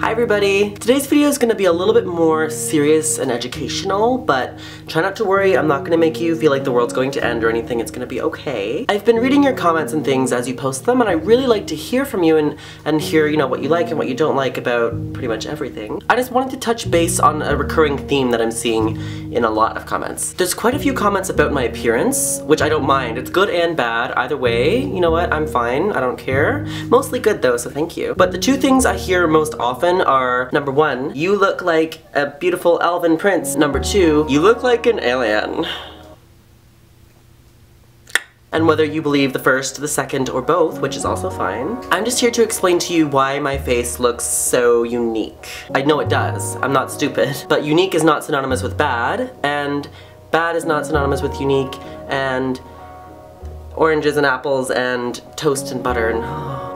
Hi everybody! Today's video is going to be a little bit more serious and educational, but try not to worry, I'm not going to make you feel like the world's going to end or anything, it's going to be okay. I've been reading your comments and things as you post them, and I really like to hear from you and, and hear, you know, what you like and what you don't like about pretty much everything. I just wanted to touch base on a recurring theme that I'm seeing in a lot of comments. There's quite a few comments about my appearance, which I don't mind. It's good and bad, either way, you know what, I'm fine, I don't care. Mostly good though, so thank you. But the two things I hear most often often are, number one, you look like a beautiful elven prince. Number two, you look like an alien. And whether you believe the first, the second, or both, which is also fine, I'm just here to explain to you why my face looks so unique. I know it does, I'm not stupid, but unique is not synonymous with bad, and bad is not synonymous with unique, and oranges and apples and toast and butter and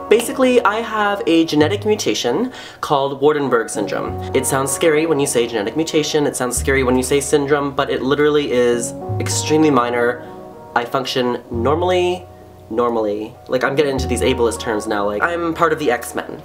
Basically, I have a genetic mutation called Waardenburg syndrome. It sounds scary when you say genetic mutation, it sounds scary when you say syndrome, but it literally is extremely minor. I function normally, normally. Like, I'm getting into these ableist terms now, like, I'm part of the X-Men.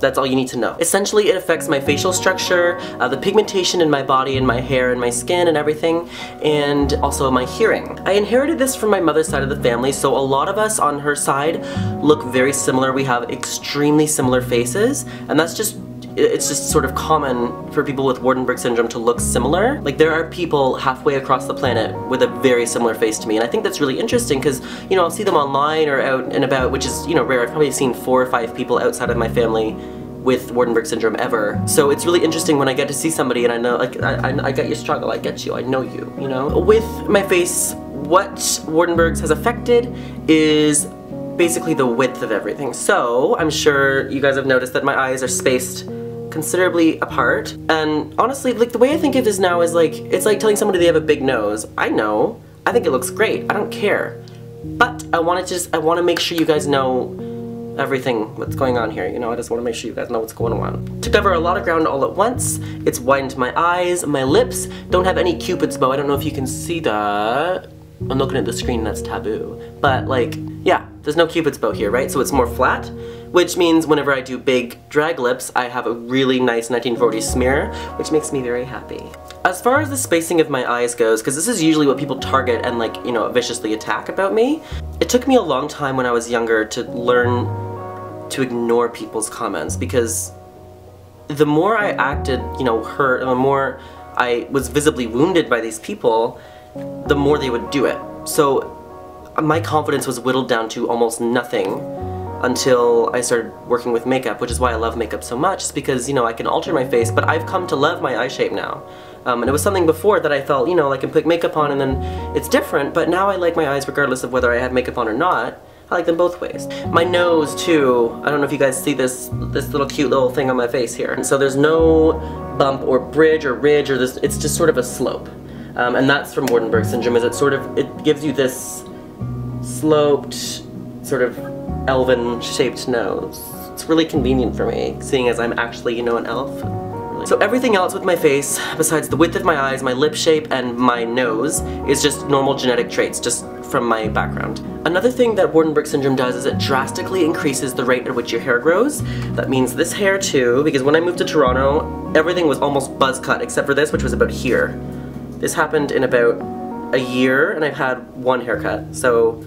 That's all you need to know. Essentially, it affects my facial structure, uh, the pigmentation in my body and my hair and my skin and everything, and also my hearing. I inherited this from my mother's side of the family, so a lot of us on her side look very similar. We have extremely similar faces, and that's just it's just sort of common for people with Waardenburg syndrome to look similar. Like there are people halfway across the planet with a very similar face to me and I think that's really interesting because you know I'll see them online or out and about which is you know rare. I've probably seen four or five people outside of my family with Waardenburg syndrome ever. So it's really interesting when I get to see somebody and I know, like, I, I, I get your struggle, I get you, I know you, you know? With my face, what Waardenburg's has affected is basically the width of everything. So I'm sure you guys have noticed that my eyes are spaced considerably apart. And honestly, like the way I think of this now is like, it's like telling somebody they have a big nose. I know, I think it looks great, I don't care. But I want to just, I want to make sure you guys know everything that's going on here. You know, I just want to make sure you guys know what's going on. To cover a lot of ground all at once, it's widened my eyes, my lips don't have any cupid's bow. I don't know if you can see that. I'm looking at the screen, that's taboo. But like, yeah, there's no cupid's bow here, right? So it's more flat, which means whenever I do big drag lips, I have a really nice 1940s smear, which makes me very happy. As far as the spacing of my eyes goes, because this is usually what people target and like, you know, viciously attack about me, it took me a long time when I was younger to learn to ignore people's comments because the more I acted, you know, hurt, the more I was visibly wounded by these people, the more they would do it. So my confidence was whittled down to almost nothing until I started working with makeup, which is why I love makeup so much, is because, you know, I can alter my face, but I've come to love my eye shape now. Um, and it was something before that I felt, you know, I can put makeup on and then it's different, but now I like my eyes regardless of whether I had makeup on or not. I like them both ways. My nose too, I don't know if you guys see this this little cute little thing on my face here. And so there's no bump or bridge or ridge or this, it's just sort of a slope. Um, and that's from Waardenburg syndrome is it sort of, it gives you this sloped, sort of elven shaped nose. It's really convenient for me, seeing as I'm actually, you know, an elf. So everything else with my face, besides the width of my eyes, my lip shape, and my nose, is just normal genetic traits, just from my background. Another thing that Waardenburg syndrome does is it drastically increases the rate at which your hair grows. That means this hair too, because when I moved to Toronto, everything was almost buzz cut, except for this, which was about here. This happened in about a year, and I've had one haircut, so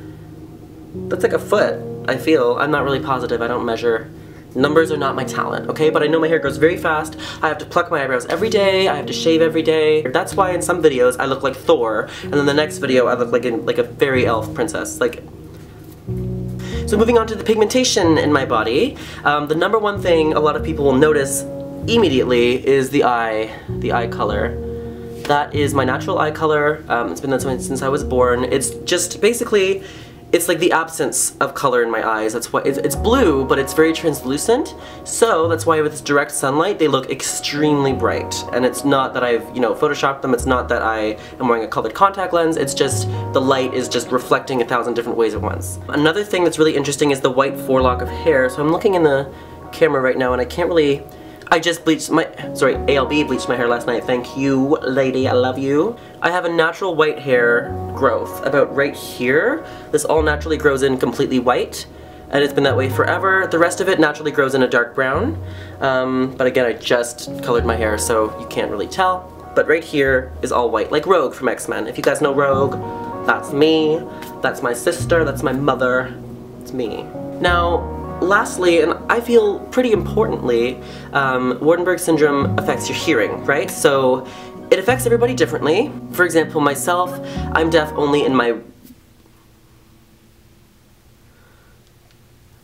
that's like a foot, I feel. I'm not really positive, I don't measure. Numbers are not my talent, okay? But I know my hair grows very fast. I have to pluck my eyebrows every day. I have to shave every day. That's why in some videos I look like Thor, and then the next video I look like, like a fairy elf princess. Like, so moving on to the pigmentation in my body, um, the number one thing a lot of people will notice immediately is the eye, the eye color. That is my natural eye color. Um, it's been that since I was born. It's just basically it's like the absence of color in my eyes. That's why it's, it's, blue, but it's very translucent. So that's why with this direct sunlight, they look extremely bright. And it's not that I've, you know, photoshopped them. It's not that I am wearing a colored contact lens. It's just the light is just reflecting a thousand different ways at once. Another thing that's really interesting is the white forelock of hair. So I'm looking in the camera right now and I can't really I just bleached my, sorry, ALB bleached my hair last night. Thank you, lady, I love you. I have a natural white hair growth about right here. This all naturally grows in completely white. and it's been that way forever. The rest of it naturally grows in a dark brown, um, but again, I just colored my hair, so you can't really tell. But right here is all white, like Rogue from X-Men. If you guys know Rogue, that's me, that's my sister, that's my mother, it's me. Now, lastly, and I feel pretty importantly, um, Waardenburg syndrome affects your hearing, right? So it affects everybody differently. For example, myself, I'm deaf only in my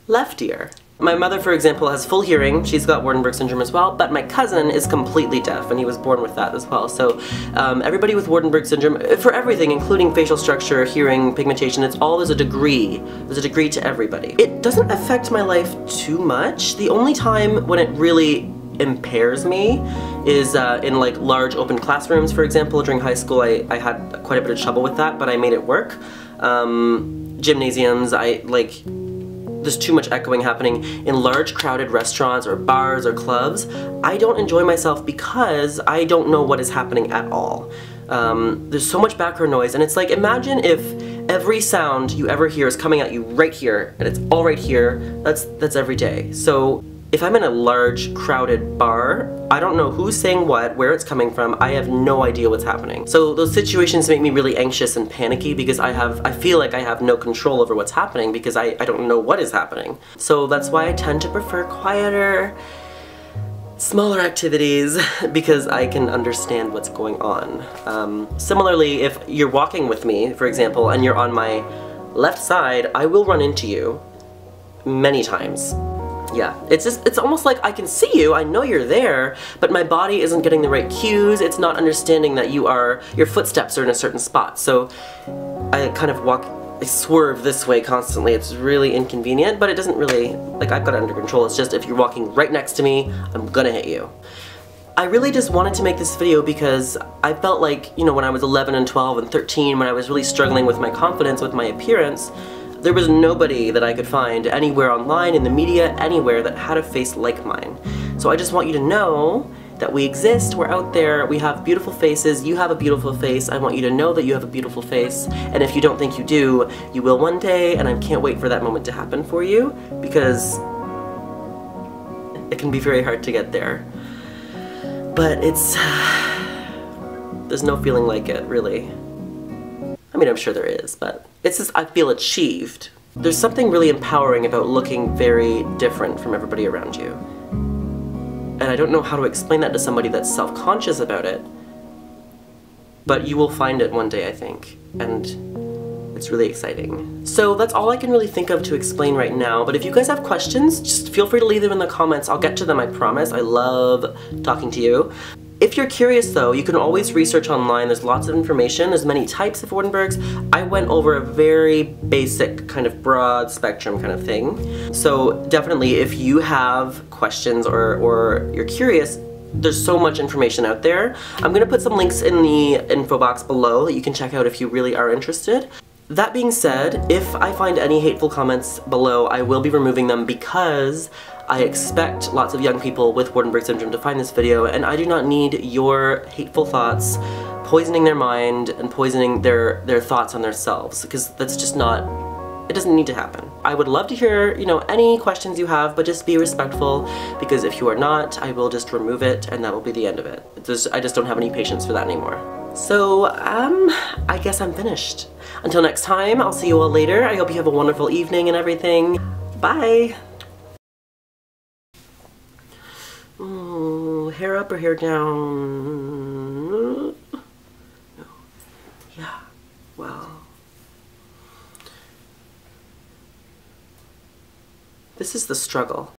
left ear. My mother, for example, has full hearing. She's got Waardenburg syndrome as well, but my cousin is completely deaf, and he was born with that as well. So um, everybody with Waardenburg syndrome, for everything, including facial structure, hearing, pigmentation, it's all there's a degree. There's a degree to everybody. It doesn't affect my life too much. The only time when it really impairs me is uh, in like large open classrooms, for example. During high school, I, I had quite a bit of trouble with that, but I made it work. Um, gymnasiums, I like there's too much echoing happening in large crowded restaurants or bars or clubs, I don't enjoy myself because I don't know what is happening at all. Um, there's so much background noise and it's like imagine if every sound you ever hear is coming at you right here and it's all right here, that's, that's every day. So if I'm in a large, crowded bar, I don't know who's saying what, where it's coming from, I have no idea what's happening. So those situations make me really anxious and panicky because I have, I feel like I have no control over what's happening because I, I don't know what is happening. So that's why I tend to prefer quieter, smaller activities because I can understand what's going on. Um, similarly, if you're walking with me, for example, and you're on my left side, I will run into you many times yeah, it's just, it's almost like I can see you, I know you're there, but my body isn't getting the right cues, it's not understanding that you are, your footsteps are in a certain spot. So I kind of walk, I swerve this way constantly. It's really inconvenient, but it doesn't really, like I've got it under control. It's just if you're walking right next to me, I'm gonna hit you. I really just wanted to make this video because I felt like, you know, when I was 11 and 12 and 13, when I was really struggling with my confidence, with my appearance, there was nobody that I could find anywhere online, in the media, anywhere that had a face like mine. So I just want you to know that we exist, we're out there, we have beautiful faces, you have a beautiful face, I want you to know that you have a beautiful face, and if you don't think you do, you will one day, and I can't wait for that moment to happen for you, because it can be very hard to get there. But it's... there's no feeling like it, really. I mean, I'm sure there is, but it's just, I feel achieved. There's something really empowering about looking very different from everybody around you. And I don't know how to explain that to somebody that's self-conscious about it, but you will find it one day, I think. And it's really exciting. So that's all I can really think of to explain right now, but if you guys have questions, just feel free to leave them in the comments. I'll get to them, I promise. I love talking to you. If you're curious though, you can always research online. There's lots of information. There's many types of Waardenburgs. I went over a very basic kind of broad spectrum kind of thing. So definitely if you have questions or, or you're curious, there's so much information out there. I'm gonna put some links in the info box below that you can check out if you really are interested. That being said, if I find any hateful comments below, I will be removing them because I expect lots of young people with Waardenburg syndrome to find this video, and I do not need your hateful thoughts poisoning their mind and poisoning their, their thoughts on themselves, because that's just not, it doesn't need to happen. I would love to hear, you know, any questions you have, but just be respectful, because if you are not, I will just remove it, and that will be the end of it. Just, I just don't have any patience for that anymore. So, um, I guess I'm finished. Until next time, I'll see you all later. I hope you have a wonderful evening and everything. Bye! Hair up or hair down? No. Yeah, well. This is the struggle.